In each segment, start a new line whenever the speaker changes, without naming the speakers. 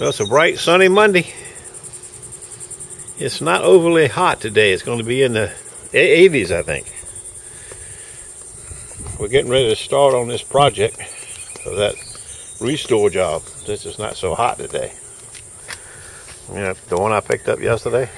Well, it's a bright sunny Monday. It's not overly hot today. It's going to be in the 80s, I think. We're getting ready to start on this project of that restore job This is not so hot today. Yeah, the one I picked up yesterday.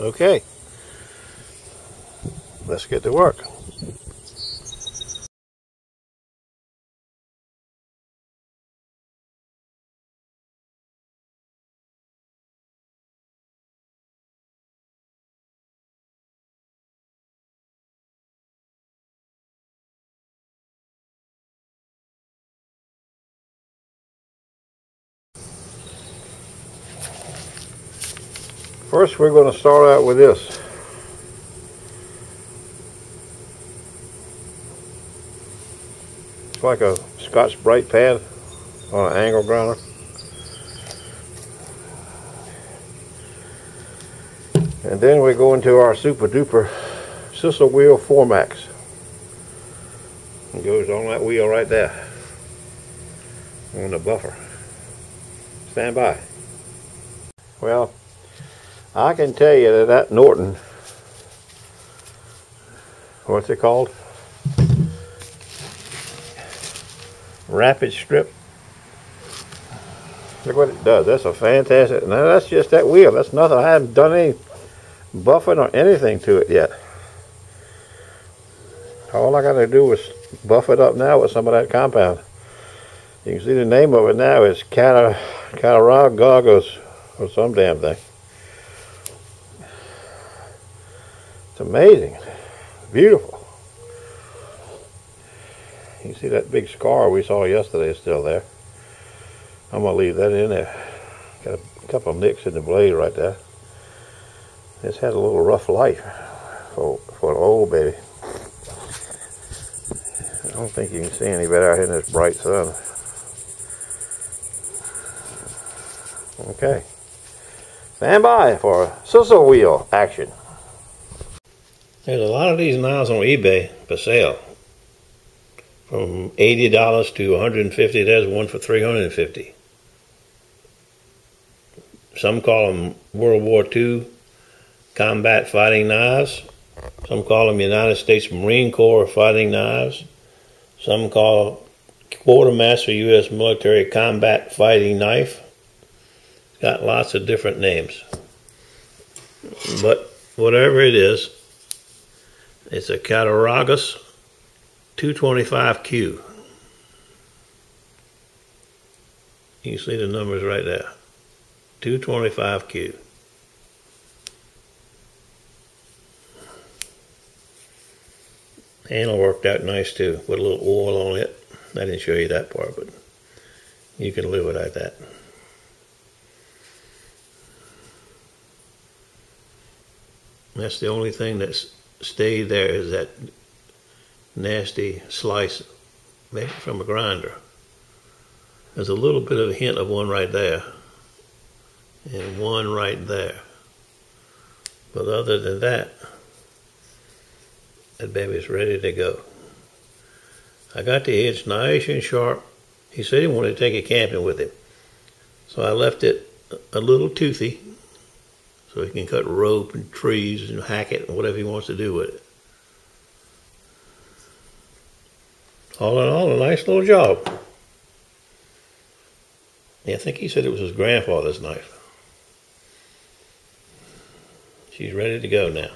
Okay. Let's get to work. First we're going to start out with this. It's like a Scotch-Brite pad on an angle grinder. And then we go into our super duper Sisal wheel Formax. It goes on that wheel right there on the buffer. Stand by. Well, I can tell you that that Norton, what's it called? Rapid strip. Look what it does. That's a fantastic. Now that's just that wheel. That's nothing. I haven't done any buffing or anything to it yet. All I got to do is buff it up now with some of that compound. You can see the name of it now is Cattaraugus or some damn thing. It's amazing. Beautiful. You see that big scar we saw yesterday is still there. I'm going to leave that in there. Got a couple of nicks in the blade right there. It's had a little rough life for, for an old baby. I don't think you can see any better out here in this bright sun. Okay. Stand by for Sisal wheel action. There's a lot of these knives on eBay for sale. From $80 to 150 There's one for 350 Some call them World War II combat fighting knives. Some call them United States Marine Corps fighting knives. Some call Quartermaster U.S. military combat fighting knife. It's got lots of different names. But whatever it is, it's a Cattaraugus 225Q. You see the numbers right there. 225Q. Handle worked out nice too, with a little oil on it. I didn't show you that part, but you can live without that. That's the only thing that's stay there is that nasty slice from a grinder. There's a little bit of a hint of one right there and one right there. But other than that, that baby's ready to go. I got the edge nice and sharp. He said he wanted to take it camping with him. So I left it a little toothy so he can cut rope and trees and hack it and whatever he wants to do with it. All in all, a nice little job. Yeah, I think he said it was his grandfather's knife. She's ready to go now.